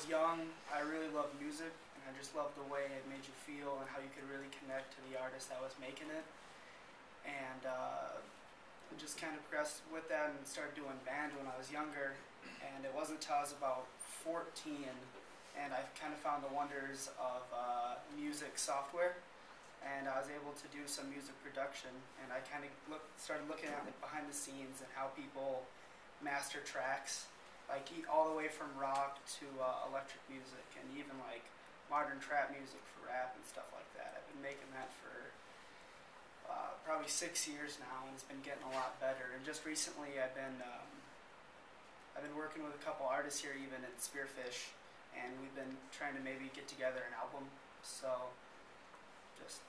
was young, I really loved music, and I just loved the way it made you feel and how you could really connect to the artist that was making it. And uh, just kind of progressed with that and started doing band when I was younger. And it wasn't until I was about 14 and I kind of found the wonders of uh, music software. And I was able to do some music production, and I kind of look, started looking at behind the scenes and how people master tracks, like all the way from rock to uh, electric music, and even like modern trap music for rap and stuff like that. I've been making that for uh, probably six years now, and it's been getting a lot better. And just recently, I've been um, I've been working with a couple artists here, even at Spearfish, and we've been trying to maybe get together an album. So just